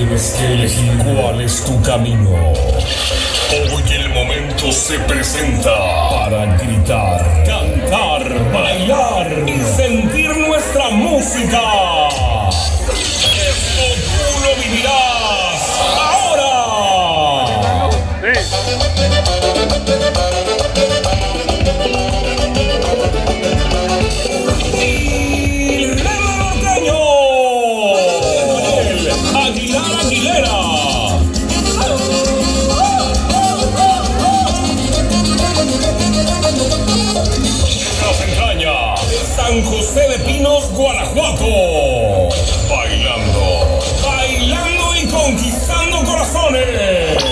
tienes que elegir cuál es tu camino. Hoy el momento se presenta para gritar, cantar, bailar y sentir nuestra música. José de Pinos, Guanajuato. Bailando, bailando y conquistando corazones.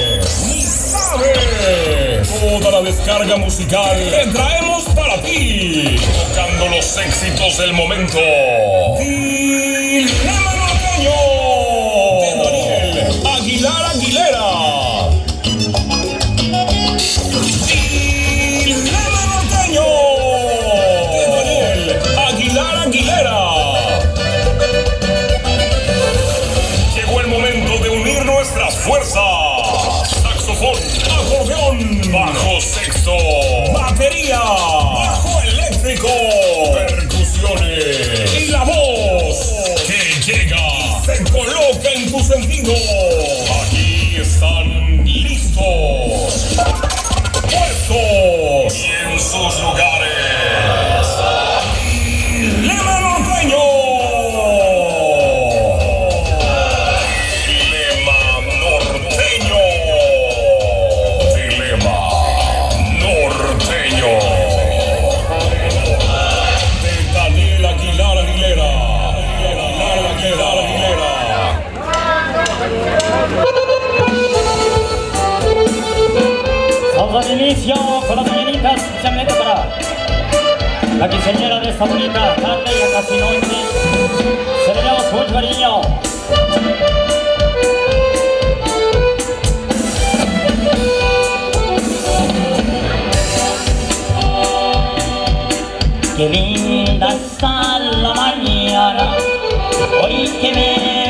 Ni sabe. Toda la descarga musical que traemos para ti. Tocando los éxitos del momento. サポリーター関連明石のうちそれでは今日はいいよ君ださらまにやらおいけめ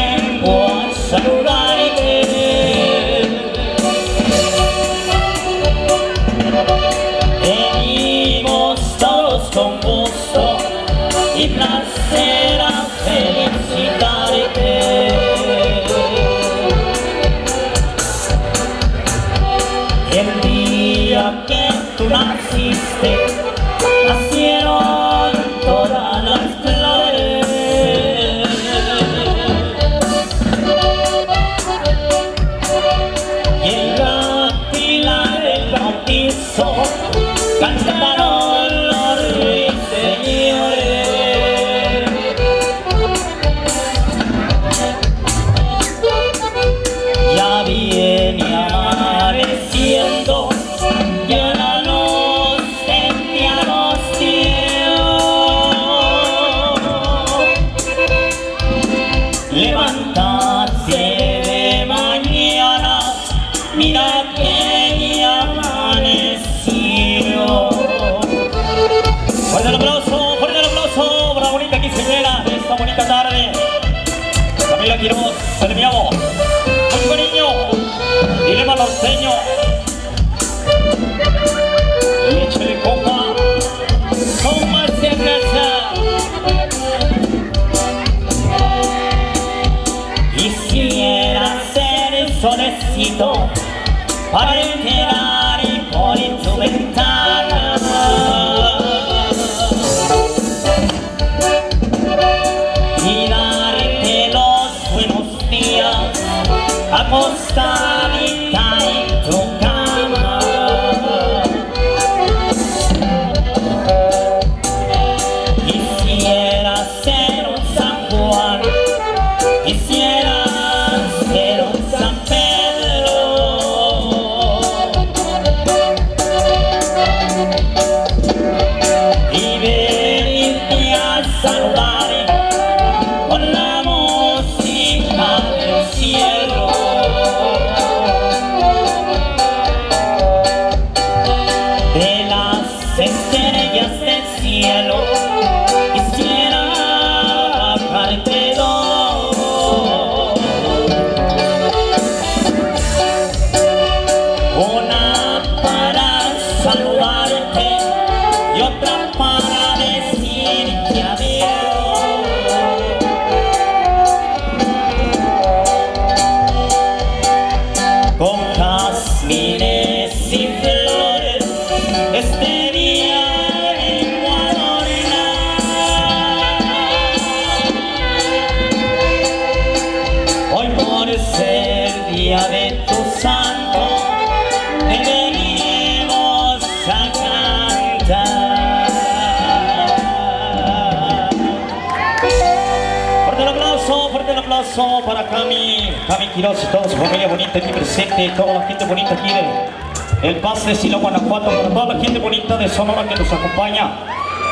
Cami, Cami Quiroz y toda su familia bonita aquí presente, toda la gente bonita aquí de El Paz de Silo, Guanajuato, para toda la gente bonita de Sonora que nos acompaña.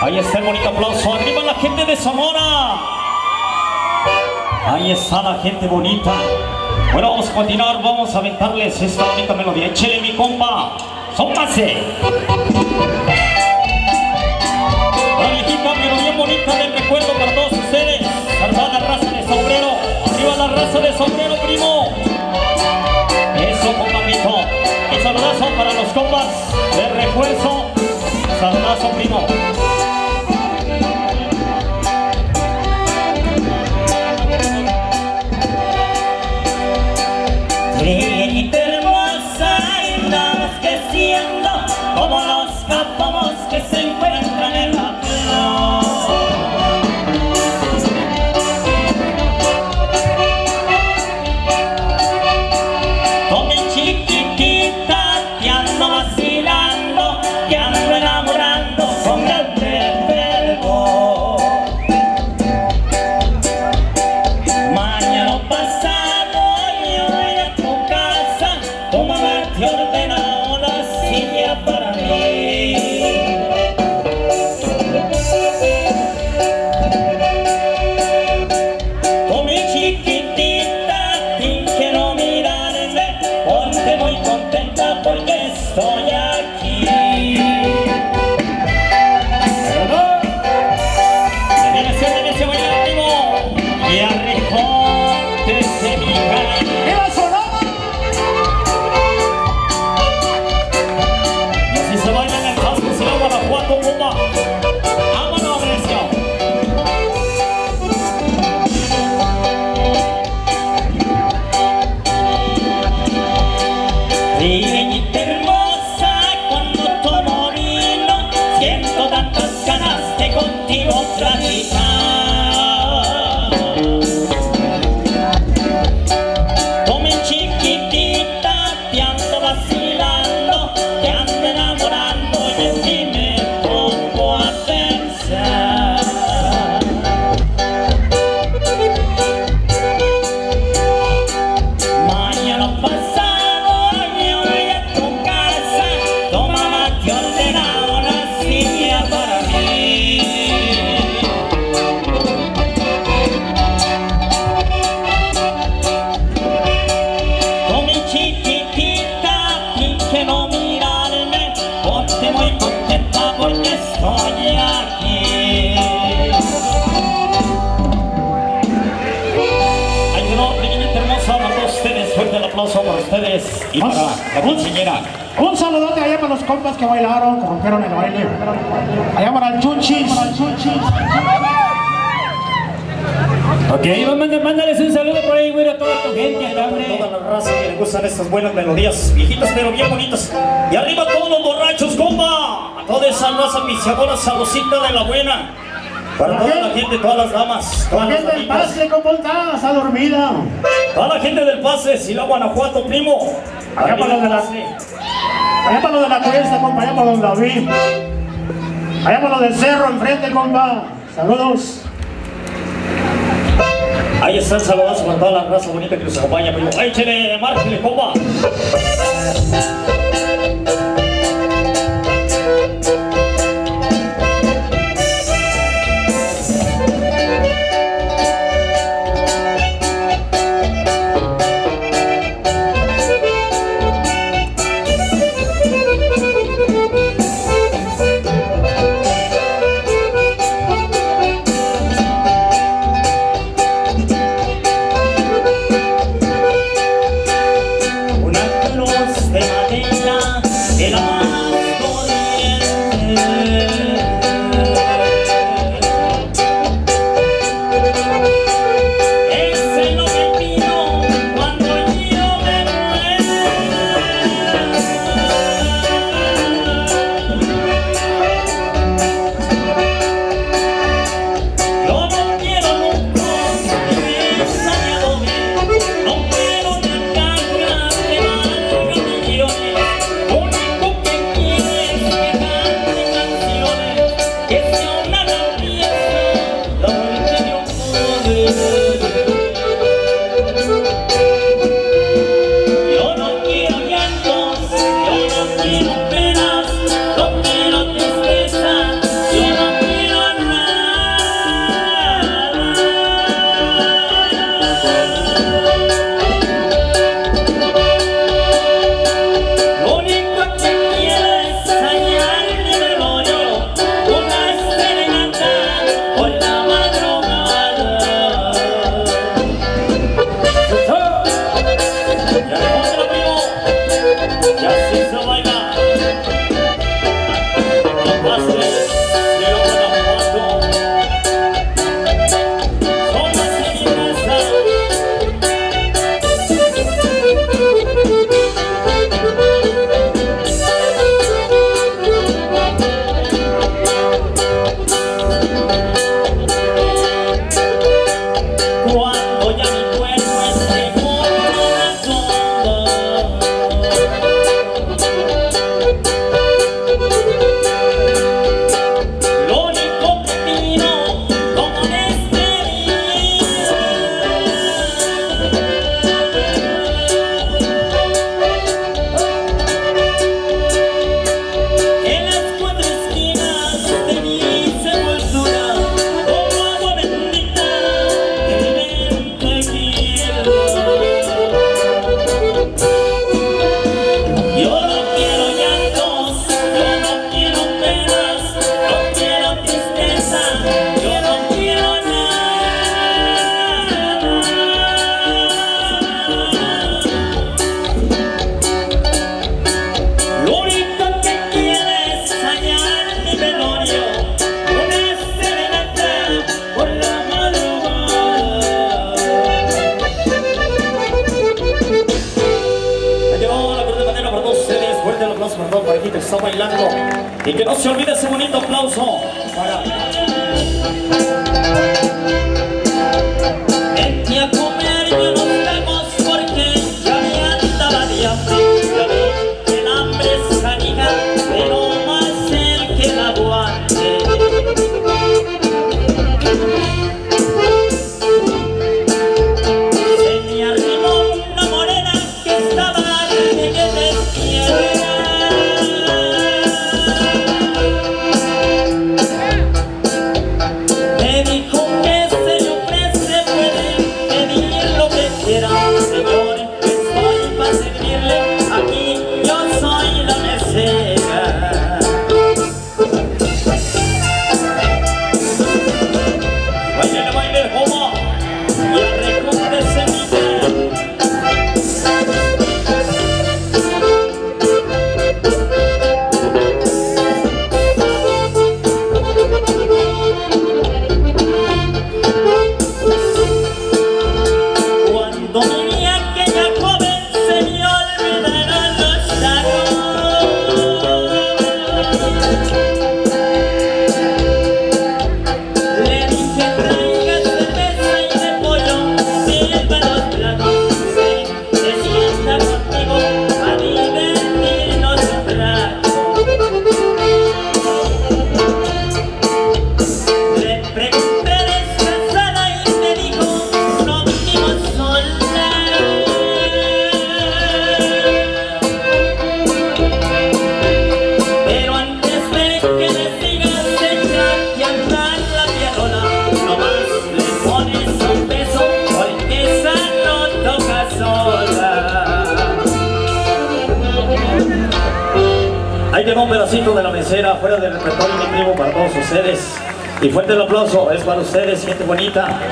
Ahí está el bonito aplauso, arriba la gente de Sonora. Ahí está la gente bonita. Bueno, vamos a continuar, vamos a aventarles esta bonita melodía. Échele mi compa, ¡Sómase! La viejita melodía bonita del recuerdo para Arriba la raza de sombrero, primo. Eso, compamito. Y saludazo para los compas de refuerzo. Saludazo, primo. Y para. Un saludote allá para los compas que bailaron, que rompieron el baile. Allá para el Chunchis. Ok, mándale, mándales un saludo por ahí, güey, a toda tu gente, acá, hombre. Toda la raza que le gustan estas buenas melodías, viejitas pero bien bonitas. Y arriba todos los borrachos, compa. A toda esa raza pichadora sabrosita de la buena. Para toda la gente, todas las damas, todas La las gente del. Pase, ¿cómo está? Está dormida. Toda la gente del Pase, Sila, Guanajuato, primo. Allá para los de la- Allá para los de la cuesta, compa, allá para don David. Allá para los del cerro, enfrente, compa. Saludos. Ahí está el saludazo para toda la raza bonita que nos acompaña, primo. Ahí, chele, márquele, compa. Y que no se olvide ese bonito aplauso. Para...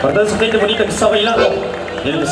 Entonces, gente bonita que está bailando, el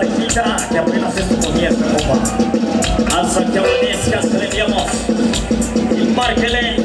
partida que apenas es tu comienzo, compa. Alza que amanezca, se le El Márquele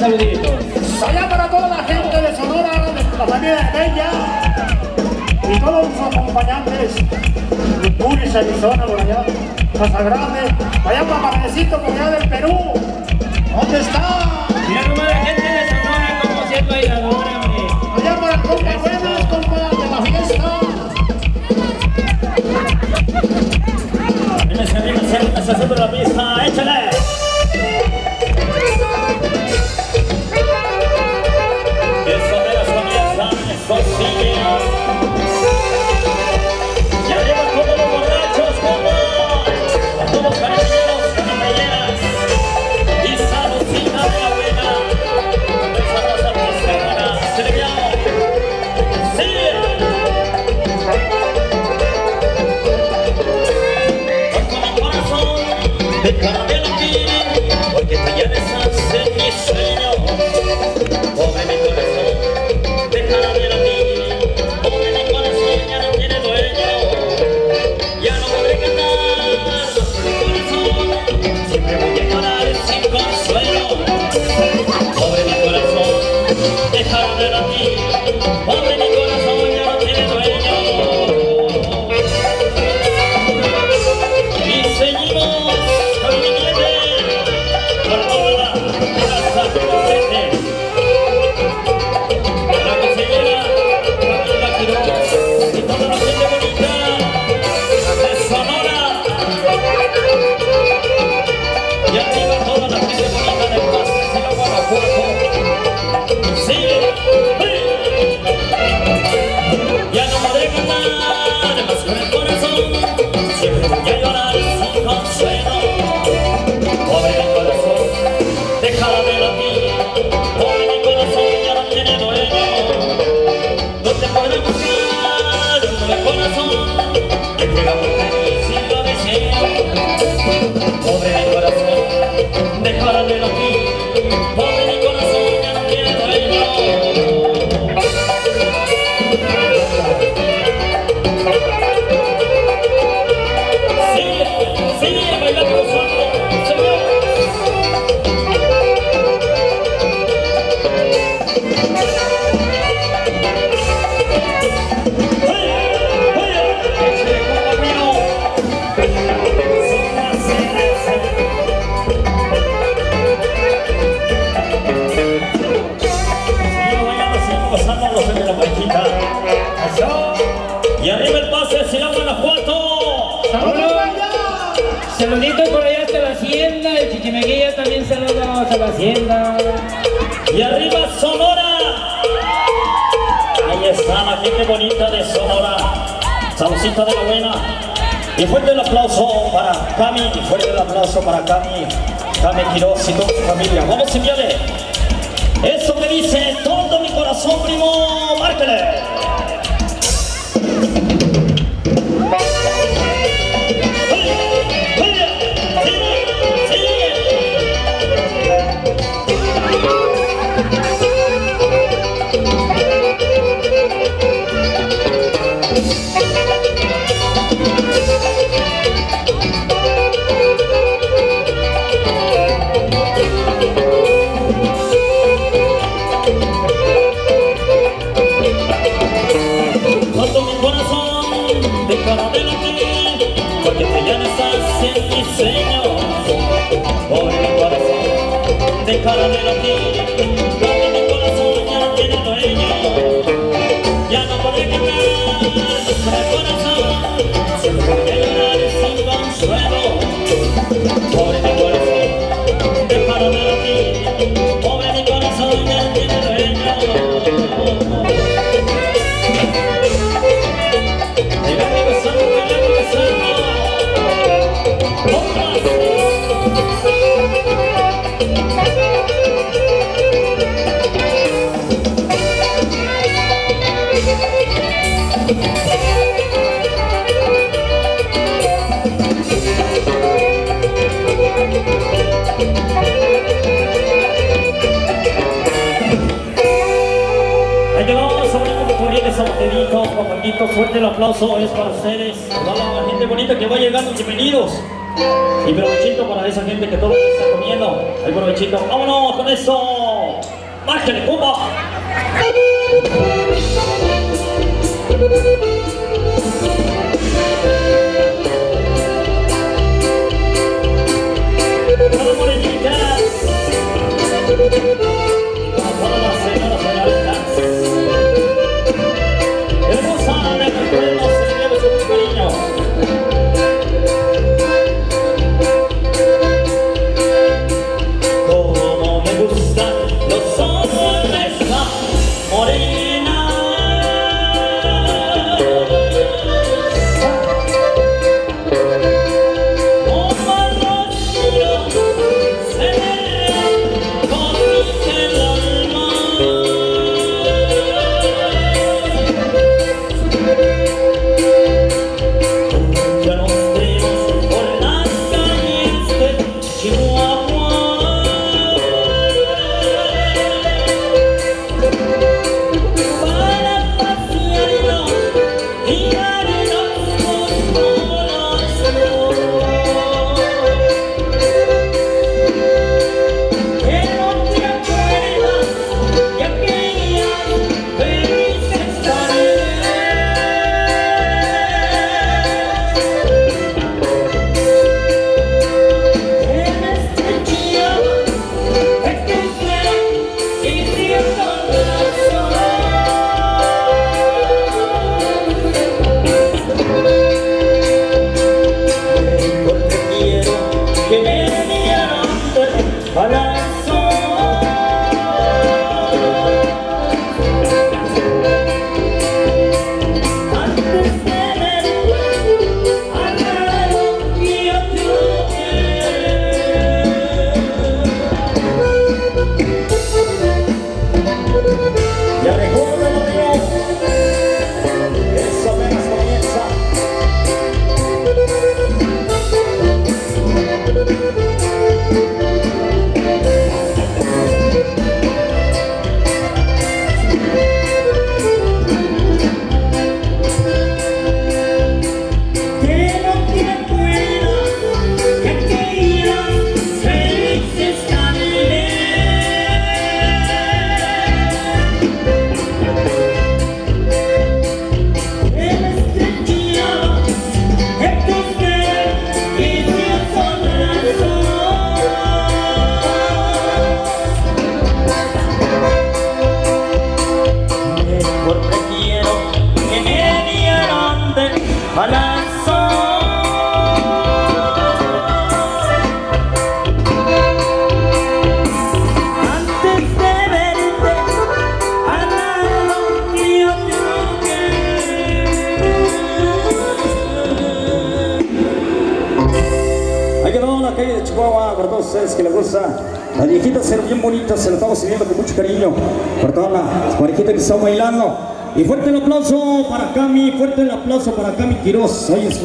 saludito. Allá para toda la gente de Sonora, la familia de Bella y todos sus acompañantes, Lupuris, Arizona, por allá, Casa Grande, allá para Marquecito, por allá del Perú. ¿Dónde está? Mira cómo la gente de Sonora, como si es bailadora, hombre. Allá para compa buenas, compa de la fiesta. Venga, se arriba, se, se sube la pista. Y arriba Sonora. Ahí está la gente bonita de Sonora. Saucita de la buena. Y fuerte el aplauso para Cami. Y fuerte el aplauso para Cami. Cami Quiroz y toda su familia. Vamos, enviarle. Eso que dice todo mi corazón, primo. Márquele. mi Señor, por mi corazón, dejará de latir. fuerte el aplauso es para ustedes, toda la gente bonita que va llegando, bienvenidos. Y provechito para esa gente que todo está comiendo. Hay provechito. ¡Vámonos con eso! ¡Márchale, pumba!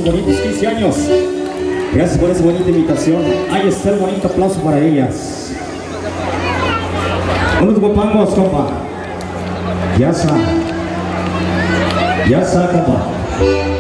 bonitos 15 años. Gracias por esa bonita invitación. Ahí está el bonito aplauso para ellas. Unos guapangos, compa. Ya está. Ya está, compa.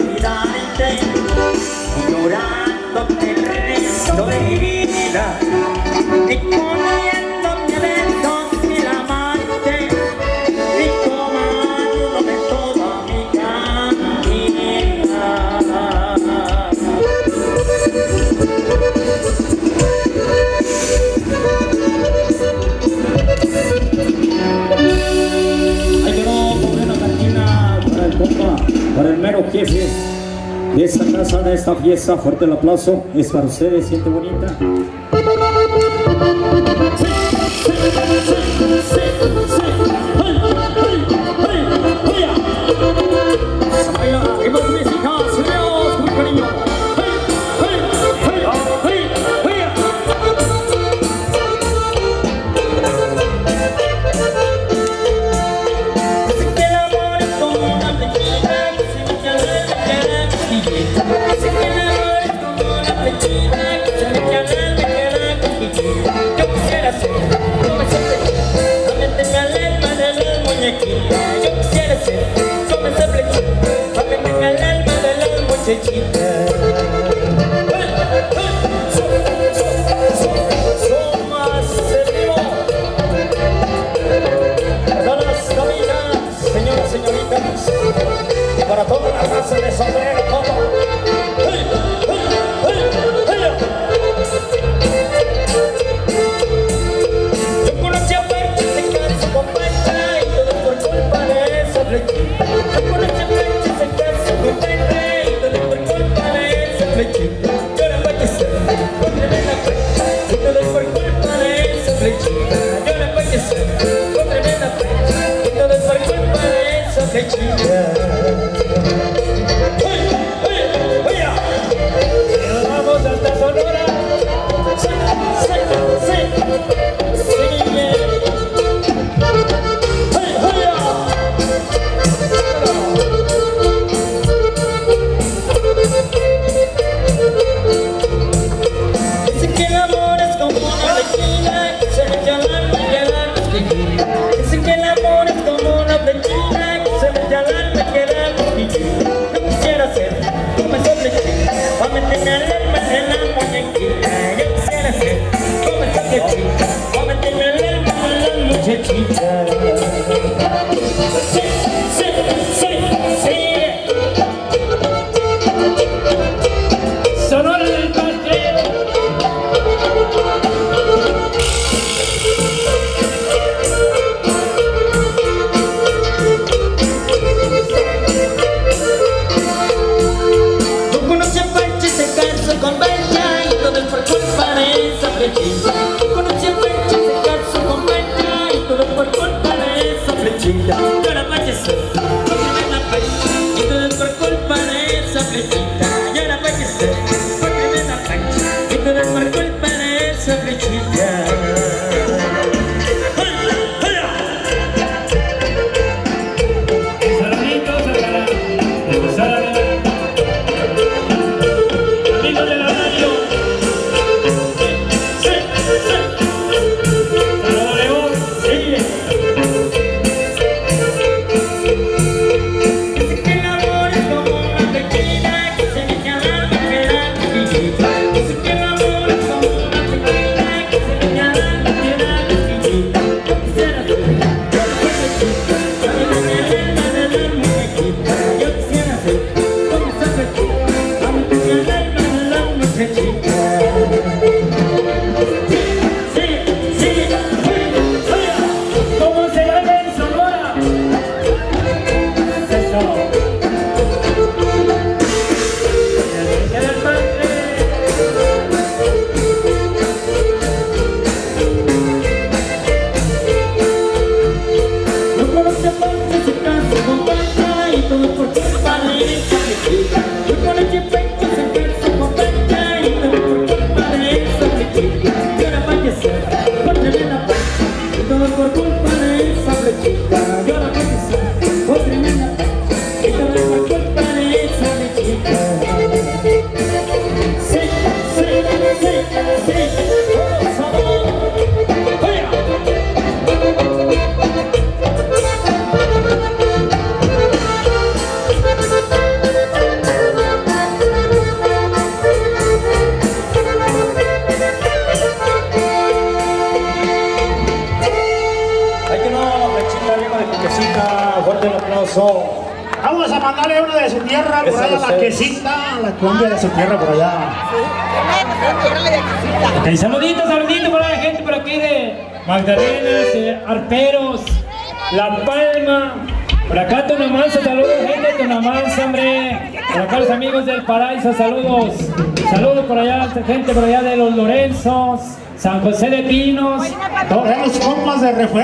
olvidarte llorando el resto de mi vida. Y con para el mero jefe de esta casa, de esta fiesta, fuerte el aplauso, es para ustedes, siente bonita.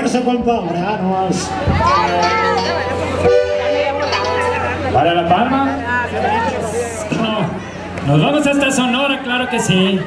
forza Pampauranos. ¿Para La Palma? No. Nos vamos hasta Sonora, claro que sí.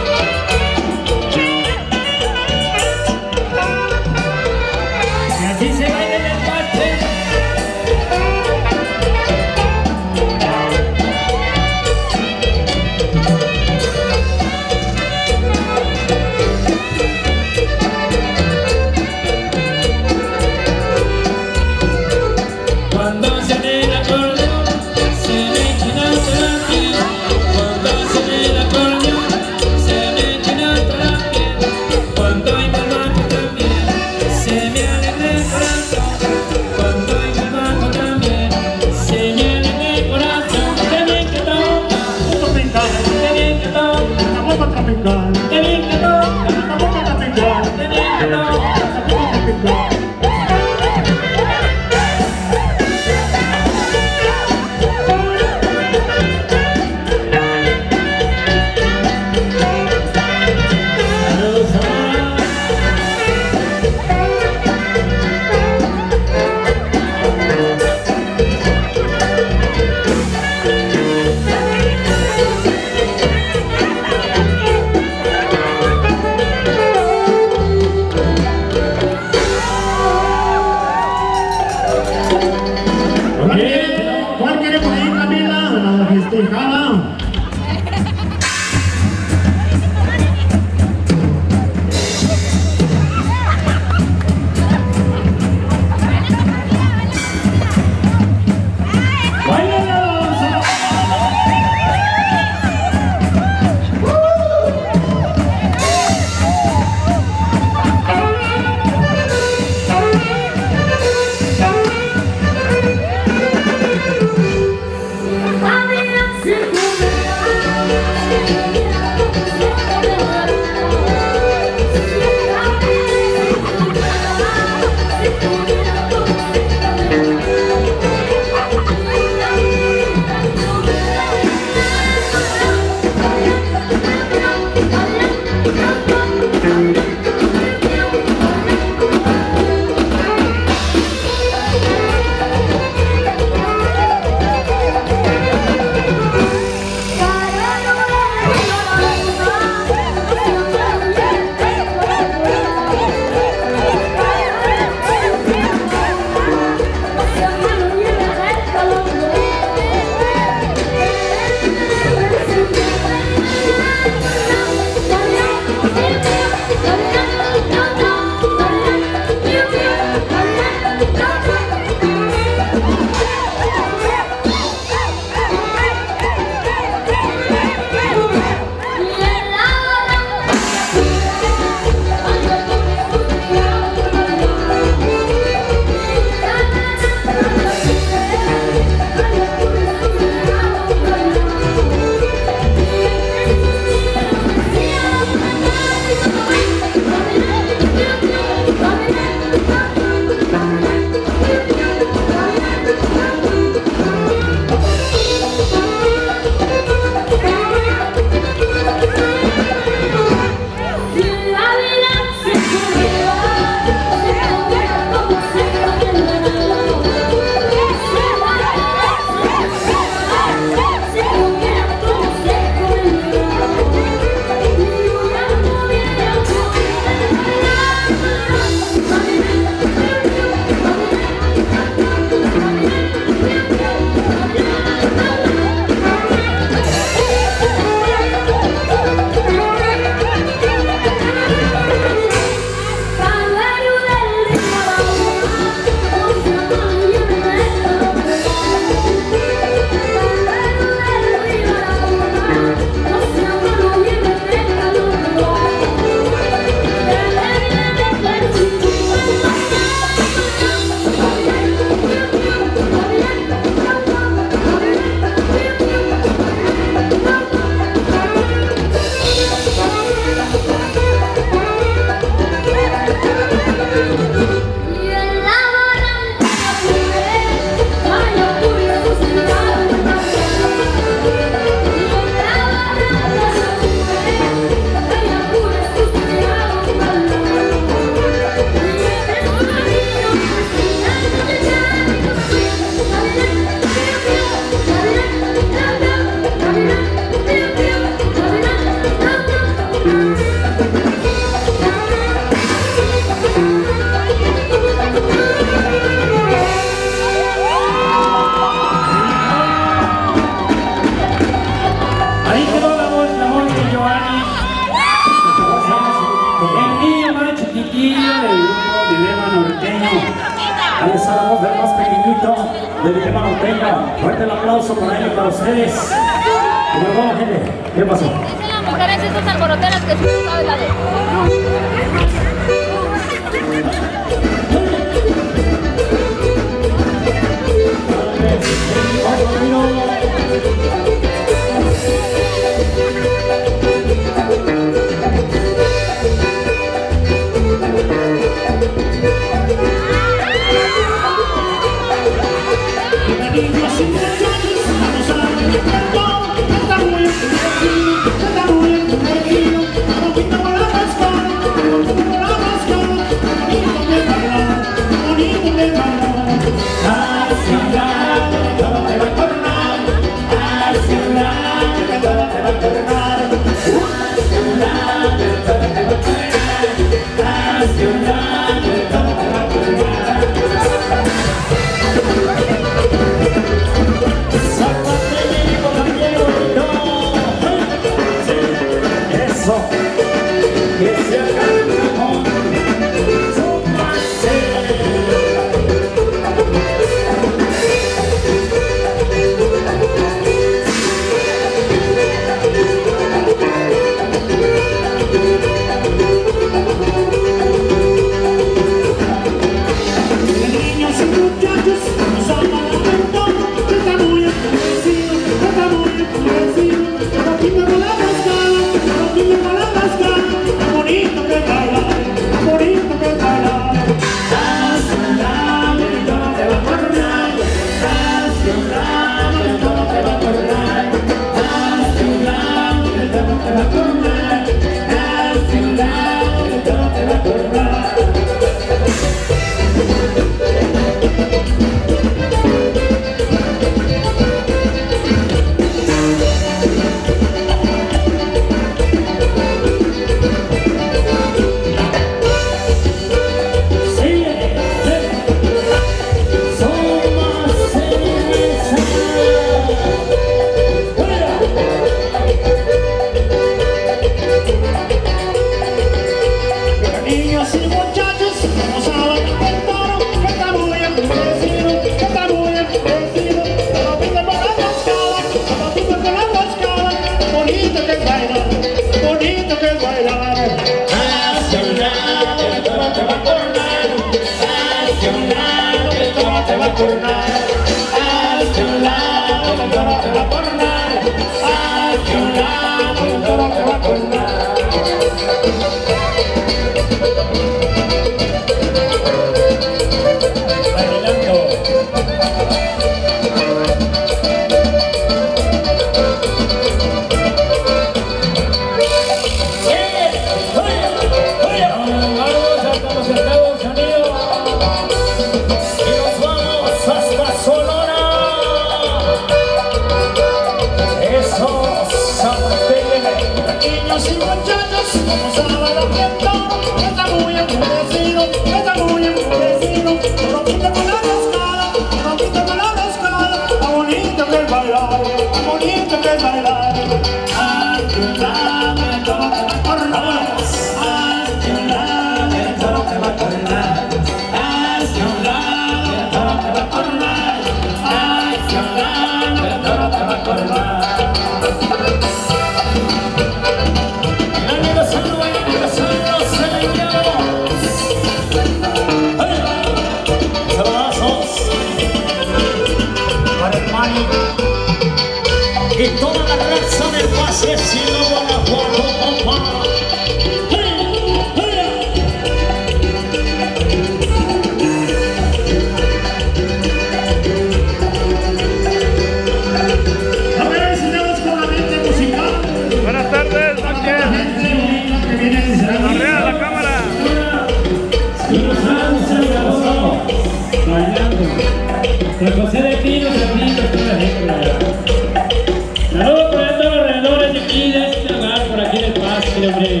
grande, hombre.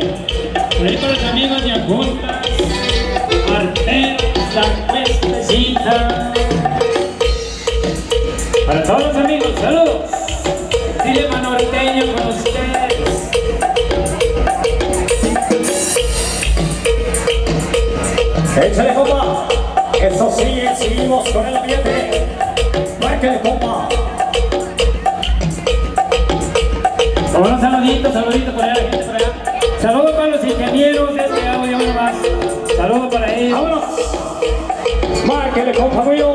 Por ahí los amigos de Agunta, Artero, San Cuestecita. Para todos los amigos, saludos. Dilema norteño con ustedes. Échale, compa. Eso sí, seguimos con el ambiente. のたよ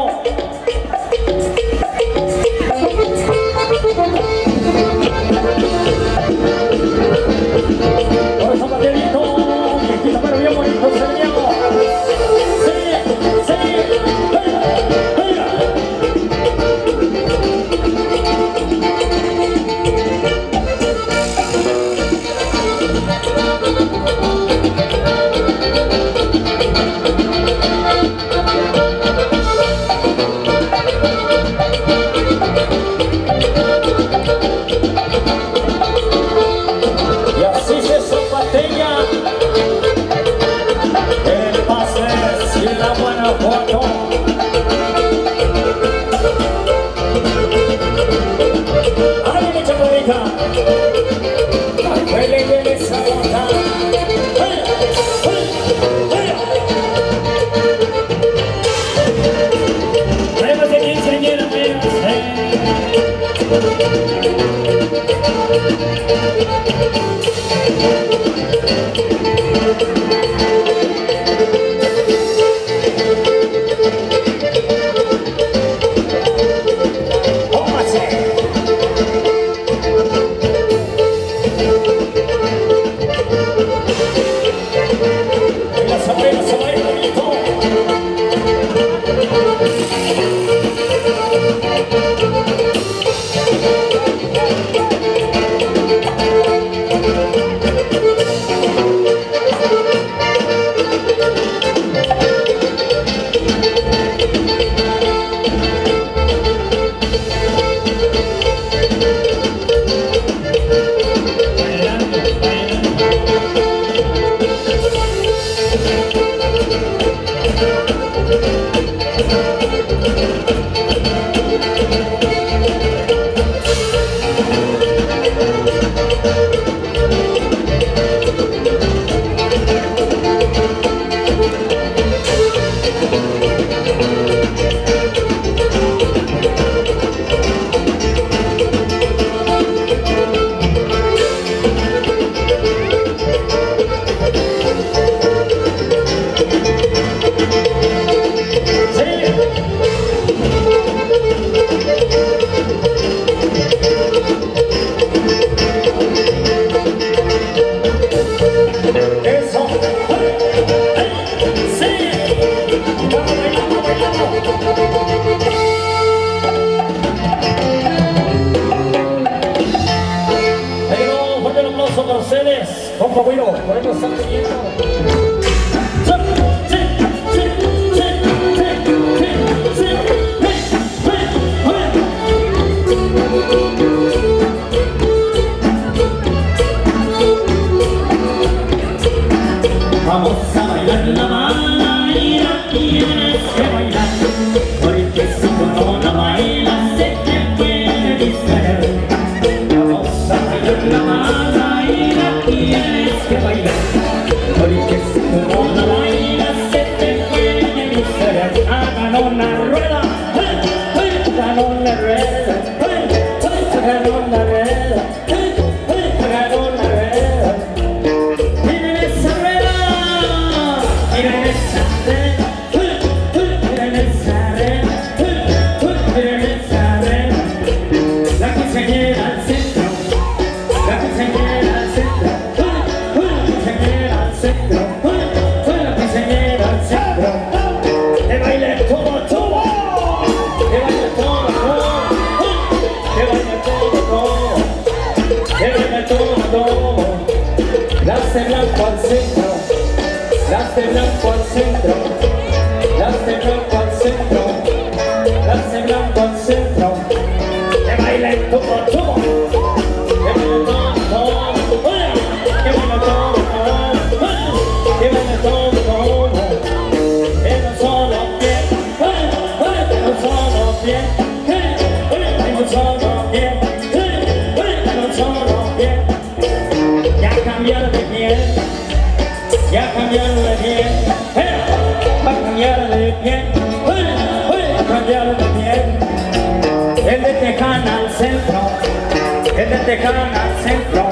bandejana al centro,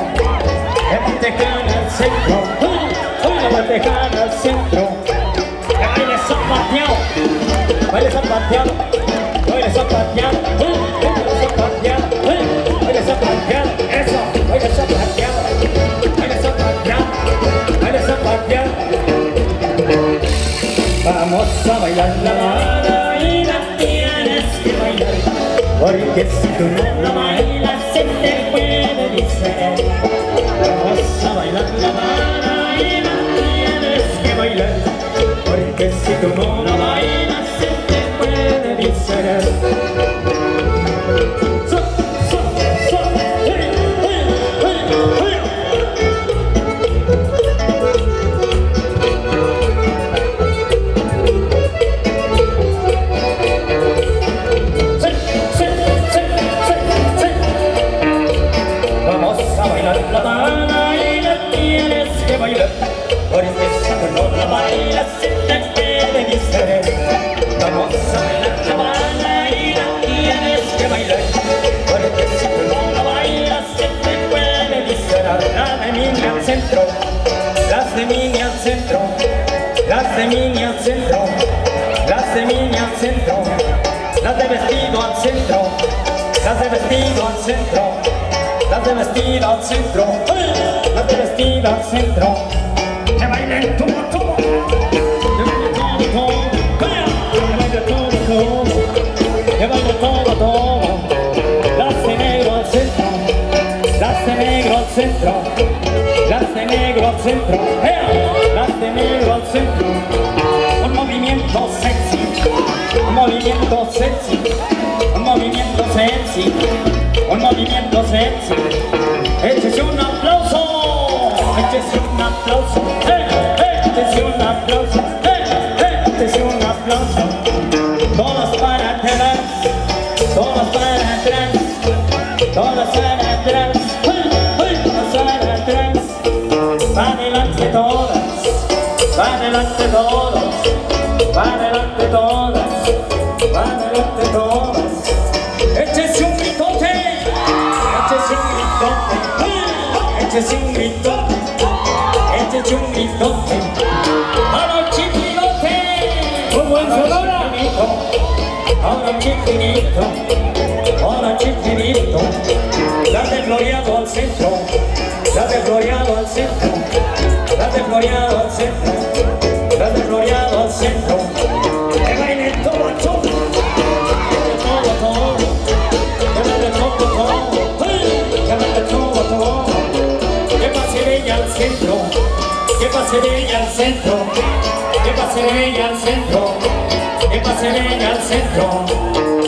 la bandejana al centro, porque si tú no la bailas, Vamos a bailar la mano y la tienes que bailar, porque si tú no centro, las de mí al centro Las de vestido al centro, las de vestido al centro las de vestido al centro, las de vestido al centro, que bailen todo, todo, que baile todo, todo, que baile todo, todo, que baile todo, todo, las de negro al centro, las de negro al centro, las de negro al centro, ¡eh! las de negro al centro, movimiento sexy, un movimiento sexy, un movimiento sexy. Échese un aplauso, échese un aplauso, eh, eh, un aplauso, eh, eh, un aplauso. Todos para atrás, todos para atrás, Ahora chiquinito, ahora chiquinito. Las de floreado al centro, de floreado al centro, de floreado al centro, de floreado al centro. Que baile todo, todo, todo. Que baile todo, todo, que baile todo, todo. Que pase ella al centro, que pase ella al centro, que pase ella al centro, de ella al centro.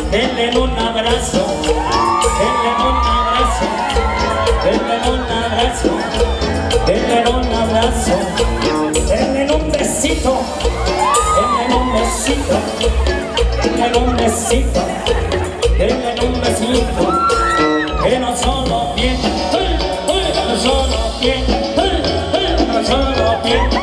Denle un abrazo, denle un abrazo, denle un abrazo, denle un abrazo, denle un besito, denle un besito, denle un besito, denle un besito, que no solo bien, no solo bien, no solo bien,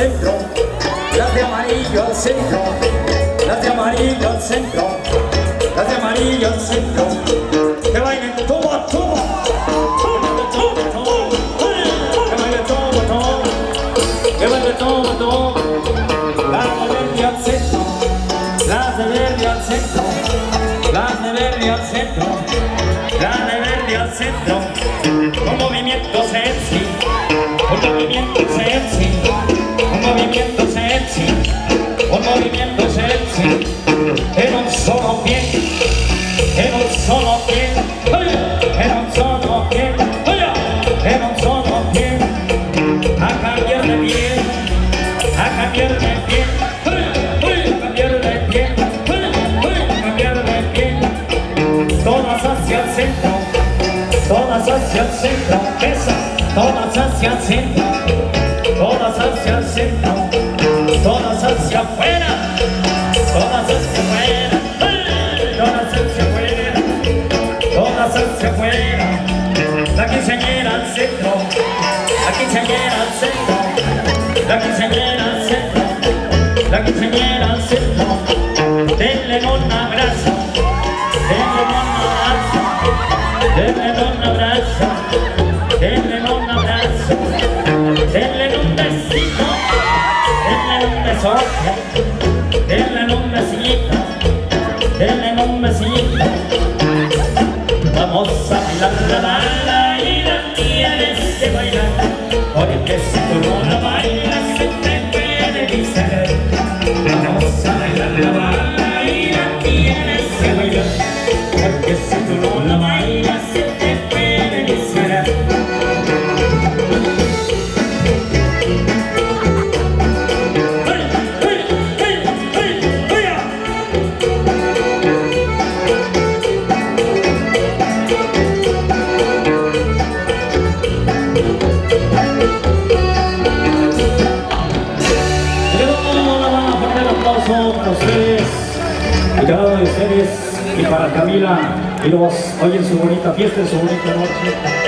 centro, las de amarillo al centro, las de amarillo al centro, las de amarillo al centro. Que bailen todo a todo, que baile todo, todo. Las de verde al centro, las de verde al centro, las de verde al centro, las de verde al centro. Un movimiento sexy, un hacia el centro, pesa, todas hacia el centro, todas hacia el centro. la quinceañera Z, la quinceañera Z, la quinceañera Z, denle un abrazo, denle un abrazo, denle un abrazo. Y los hoy en su bonita fiesta, en su bonita noche.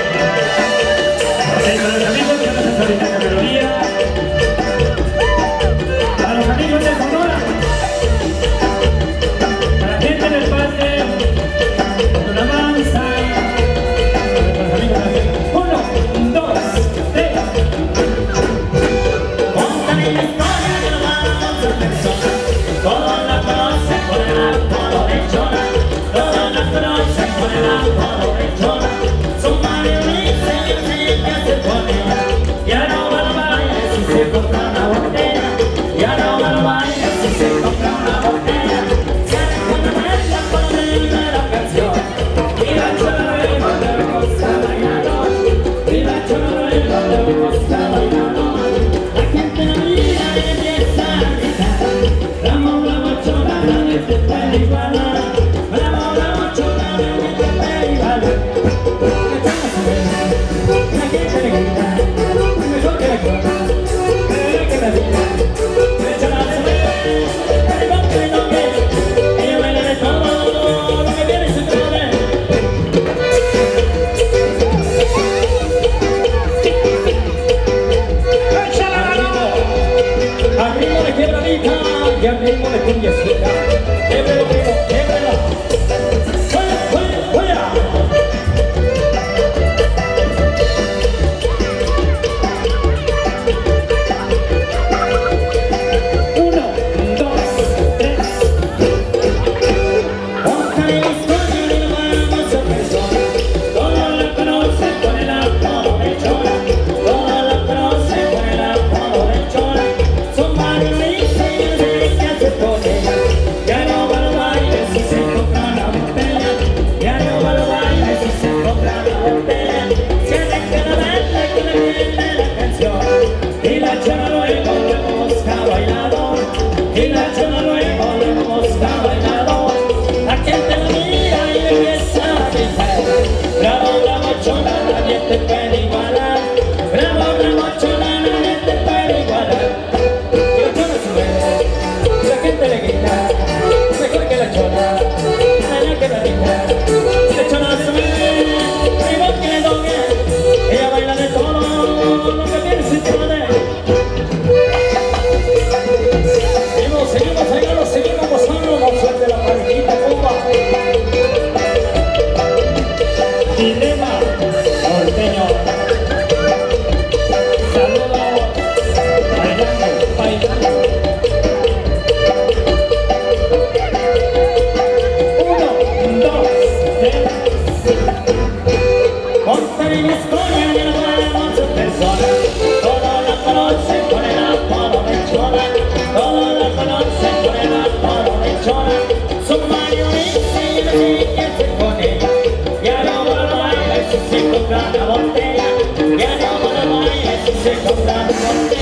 Take them down